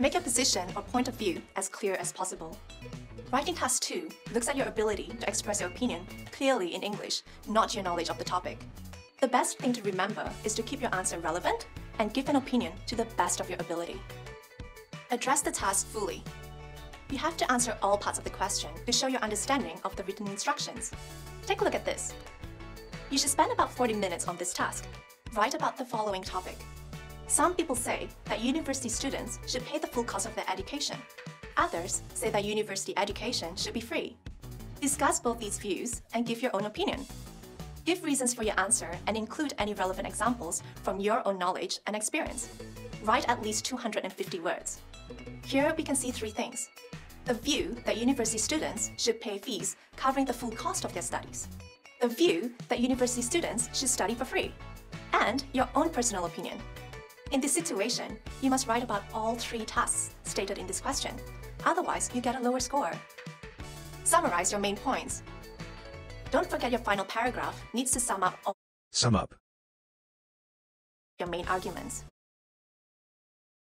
Make your position or point of view as clear as possible. Writing task 2 looks at your ability to express your opinion clearly in English, not your knowledge of the topic. The best thing to remember is to keep your answer relevant and give an opinion to the best of your ability. Address the task fully. You have to answer all parts of the question to show your understanding of the written instructions. Take a look at this. You should spend about 40 minutes on this task. Write about the following topic. Some people say that university students should pay the full cost of their education. Others say that university education should be free. Discuss both these views and give your own opinion. Give reasons for your answer and include any relevant examples from your own knowledge and experience. Write at least 250 words. Here we can see three things. The view that university students should pay fees covering the full cost of their studies. The view that university students should study for free. And your own personal opinion. In this situation, you must write about all three tasks stated in this question. Otherwise, you get a lower score. Summarize your main points. Don't forget your final paragraph needs to sum up all Sum up. your main arguments.